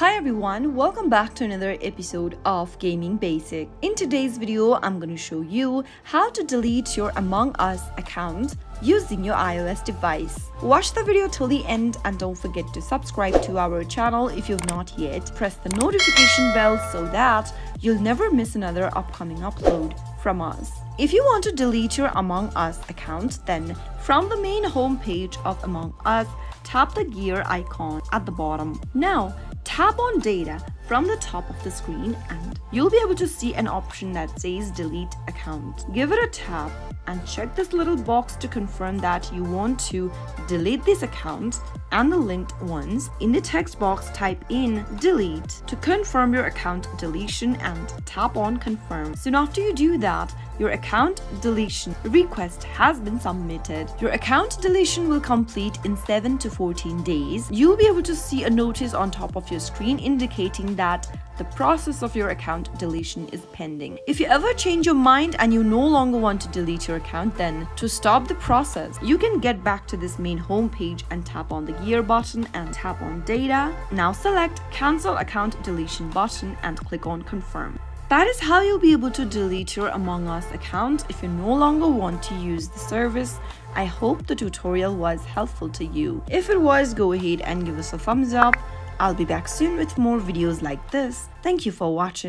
Hi everyone, welcome back to another episode of Gaming Basic. In today's video, I'm going to show you how to delete your Among Us account using your iOS device. Watch the video till the end and don't forget to subscribe to our channel if you've not yet. Press the notification bell so that you'll never miss another upcoming upload from us. If you want to delete your Among Us account, then from the main homepage of Among Us, tap the gear icon at the bottom. Now, tap on data from the top of the screen and you'll be able to see an option that says delete account. Give it a tap and check this little box to confirm that you want to delete this account and the linked ones. In the text box, type in delete to confirm your account deletion and tap on confirm. Soon after you do that, your account deletion request has been submitted. Your account deletion will complete in 7 to 14 days. You'll be able to see a notice on top of your screen indicating that the process of your account deletion is pending. If you ever change your mind and you no longer want to delete your account, then to stop the process, you can get back to this main homepage and tap on the gear button and tap on data. Now select cancel account deletion button and click on confirm. That is how you'll be able to delete your Among Us account if you no longer want to use the service. I hope the tutorial was helpful to you. If it was, go ahead and give us a thumbs up. I'll be back soon with more videos like this. Thank you for watching.